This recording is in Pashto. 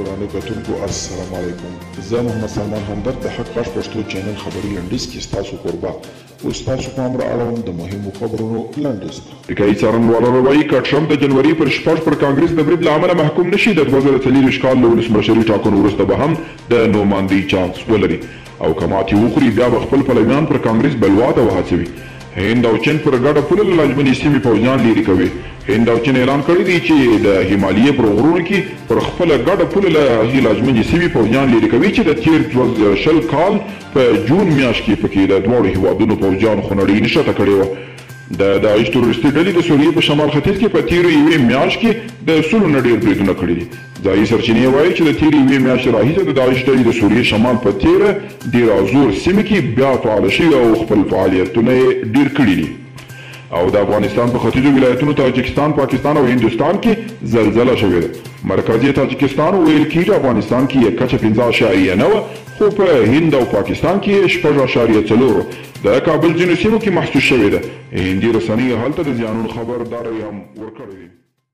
ګرانو کتونکو السلام علیکم زه محمد سلمان همدرد د حق غږ پښتو چینل خبري لنډیز کې ستاسو کوربه اوس ستاسو پام را اړوم د مهمو خبرونو لنډیز ته امریکایي څارنوالره وایي که ټرمپ د جنوري پر شپږ پر کانګریس د برید له امله محکوم نه شي د دوه زره څلېرویشت کال له ولسمشري ټاکنو وروسته به هم د نوماندۍ چانس ولري او که ماتې وخوري بیا به خپل پلویان پر کانګریس بلوا ته وهڅوي. هند او چین پر ګډه پوله له لانجمنې سیمې پوځیان لیرې کوي. هند او چین اعلان کړی دی چې د همالیې پر غرونو کې پر خپله ګډه پوله له هغې لانجمنې سیمې پوځیان لیرې کوي چې د تېر دوه زره شل کال په جون میاشت کې پکې د دواړو هېوادونو پوځیانو خونړۍ نښته کړې وه. د داعش تروریستي ډلې د سوریې په شمال ختیځ کې په تېرو یوې میاشت کې د سلو نه ډېر بریدونه کړي دي. ځايي سرچینې وايي چې له تېرې یوې میاشتې راهیسې د داعش ډلې د سوریې شمال په تېره دېرازور سیمه کې بیا فعاله شوې او خپل فعالیتونه یې ډېر کړي دي او د افغانستان په ختیځو ولایتونو تاجکستان، پاکستان او هندوستان کې زلزله شوې ده. مرکزې تاجکستان ویل کېږي افغانستان کې یې کچه پنځه اعشاریه نوه خو په هند او پاکستان کې یې شپږ اعشاریه څلور د کابل ځینو سیمو کې محسوس شوې ده. هندي رسنیو هلته د زیانونو خبرداری هم ورکړی دی.